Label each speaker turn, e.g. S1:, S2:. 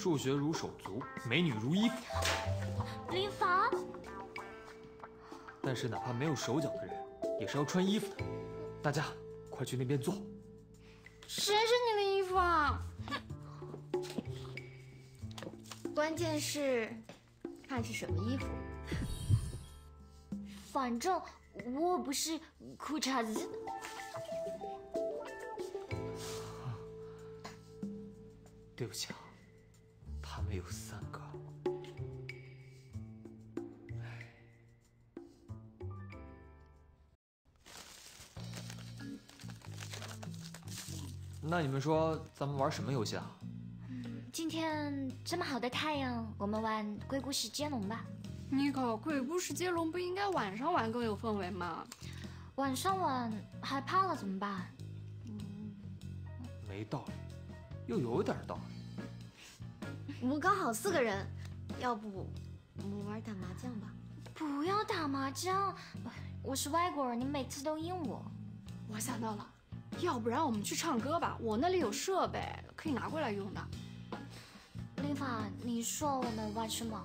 S1: 数学如手足，美女如衣服。
S2: 林凡，
S1: 但是哪怕没有手脚的人，也是要穿衣服的。大家快去那边坐。
S3: 谁是你的衣服啊？
S4: 关键是看是什么衣服。
S2: 反正我不是裤衩子。
S1: 对不起啊，他们有三个。那你们说咱们玩什么游戏啊？
S2: 今天这么好的太阳，我们玩鬼故事接龙吧。
S3: 妮可，鬼故事接龙不应该晚上玩更有氛围吗？
S2: 晚上玩害怕了怎么办？
S1: 没道理，又有点道理。
S4: 我们刚好四个人，要不我们玩打麻将吧？
S2: 不要打麻将，我是外国人，你每次都阴我。
S3: 我想到了，要不然我们去唱歌吧，我那里有设备可以拿过来用的。
S2: 林法，你说我们玩什么？